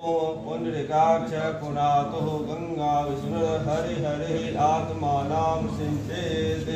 Pundarikaksha Ganga Vishnu Hari Hari आत्मानां सिञ्चेत्